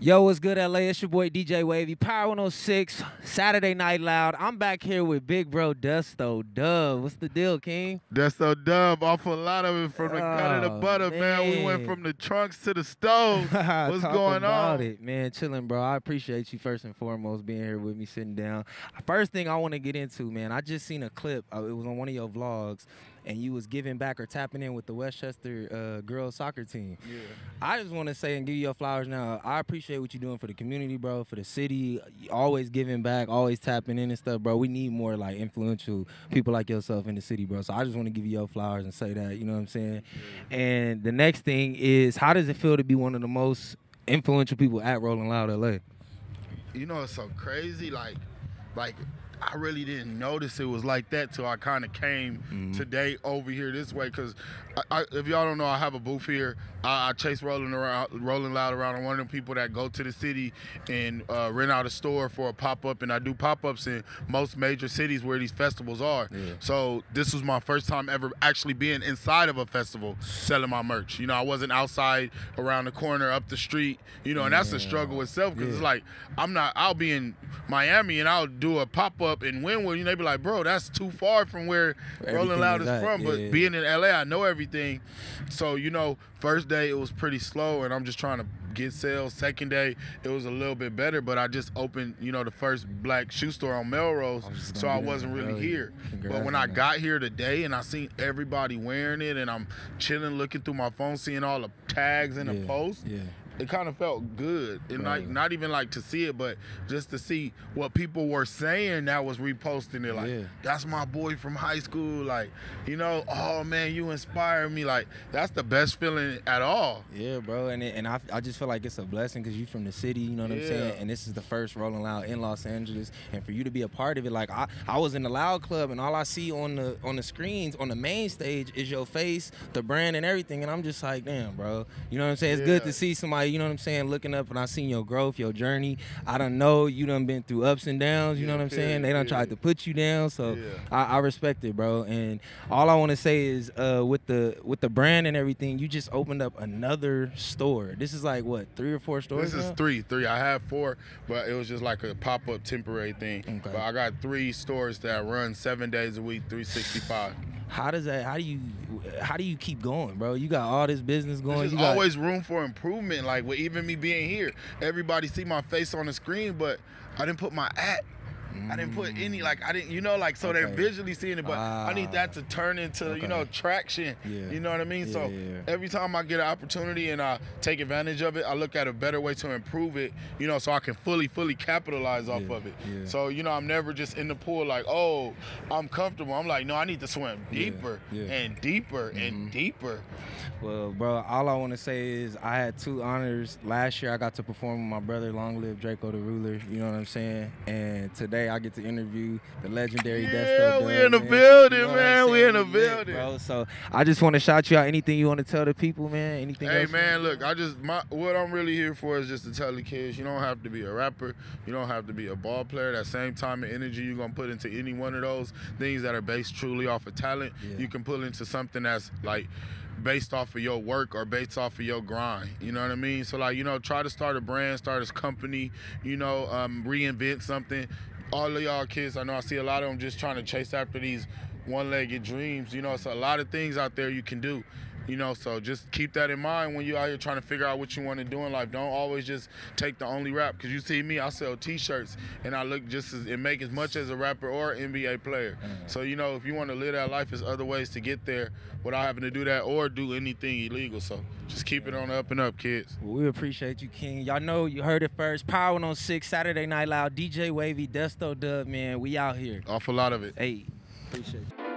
Yo, what's good, LA? It's your boy DJ Wavy, Power 106, Saturday Night Loud. I'm back here with Big Bro Desto Dubb. What's the deal, King? Desto Dubb, off a lot of it from the cut of the Oh, butter, man. We went from the trunks to the stove. What's going on? It, man, chilling, bro. I appreciate you first and foremost being here with me, sitting down. First thing I want to get into, man, I just seen a clip. Uh, it was on one of your vlogs, and you was giving back or tapping in with the Westchester uh, girls soccer team. Yeah. I just want to say and give you your flowers now. I appreciate what you're doing for the community, bro, for the city. You Always giving back, always tapping in and stuff, bro. We need more like influential people like yourself in the city, bro. So I just want to give you your flowers and say that, you know what I'm saying? And the next thing is, how does it feel to be one of the most influential people at Rolling Loud LA? You know, it's so crazy. Like, like I really didn't notice it was like that till I kind of came Mhm. today over here this way. Cause I, I, if y'all don't know, I have a booth here. I, I chase rolling around, rolling loud around. I'm one of them people that go to the city and uh, rent out a store for a pop up, and I do pop ups in most major cities where these festivals are. Yeah. So this was my first time ever actually being inside of a festival selling my merch. You know, I wasn't outside around the corner, up the street. You know, and that's a struggle itself because it's like I'm not. I'll be in Miami and I'll do a pop up in Wynwood. You know, they be like, bro, that's too far from where Where Rolling Loud is is from. But Yeah. being in LA, I know everything. So you know, first day it was pretty slow, and I'm just trying to get sales. Second day it was a little bit better, but I just opened, you know, the first black shoe store on Melrose, I so I wasn't really earlier. here. Congrats But when I that. got here today and I seen everybody wearing it, and I'm chilling, looking through my phone, seeing all the tags and the Yeah, posts, Yeah. It kind of felt good and like not even like to see it but just to see what people were saying that was reposting it like Yeah. that's my boy from high school like you know oh man you inspire me like that's the best feeling at all Yeah, bro, and it, and I, I just feel like it's a blessing because you from the city, you know what I'm Yeah. saying, and this is the first Rolling Loud in Los Angeles, and for you to be a part of it, like I, I was in the Loud Club, and all I see on the on the screens on the main stage is your face, the brand, and everything, and I'm just like, damn, bro, you know what I'm saying? It's good to see somebody, you know what I'm saying, looking up, and I seen your growth, your journey. I don't know, you done been through ups and downs, you know what I'm saying? They done period, tried to put you down, so. Yeah. I, I respect it, bro. And all I want to say is, uh, with the with the brand and everything, you just opened up another store. This is like what three or four stores. this is now? three three i have four but it was just like a pop-up temporary thing Okay. but i got three stores that run seven days a week 365 How does that? How do you? How do you keep going, bro? You got all this business going. There's got, always room for improvement. Like with even me being here, everybody see my face on the screen, but I didn't put my at. I didn't put any like I didn't you know like so they're visually seeing it, but I need that Ah. to turn into Okay. you know traction. Yeah. You know what I mean? so Yeah, yeah, yeah. every time I get an opportunity and I take advantage of it, I look at a better way to improve it. You know, so I can fully fully capitalize off of it. So you know I'm never just in the pool like oh I'm comfortable. I'm like no I need to swim deeper and deeper Mhm. and deeper. Well, bro, all I want to say is I had two honors. Last year, I got to perform with my brother, Long Live Drakeo the Ruler. You know what I'm saying? And today, I get to interview the legendary Yeah, Desto we Dubb, in the man. building, You know man. We in the building. bro. So I just want to shout you out. Anything you want to tell the people, man? Anything? Hey man, look, I just my what I'm really here for is just to tell the kids you don't have to be a rapper, you don't have to be a ball player. That same time and energy you're gonna put into any one of those things that are based truly off of talent, Yeah. you can put into something that's like based off of your work or based off of your grind. You know what I mean? So like, you know, try to start a brand, start a company, you know, um, reinvent something. All of y'all kids, I know I see a lot of them just trying to chase after these one-legged dreams. You know, it's a lot of things out there you can do. You know, so just keep that in mind when you're out here trying to figure out what you want to do in life. Don't always just take the only rap. Because you see me, I sell T-shirts, and I look just as and make as much as a rapper or NBA player. Mm. So you know, if you want to live that life, there's other ways to get there without having to do that or do anything illegal. So just keep it on the up and up, kids. Well, we appreciate you, King. Y'all know you heard it first. Power on six Saturday Night Loud. DJ Wavy, Desto Dubb, man. We out here. Awful lot of it. Hey, appreciate you.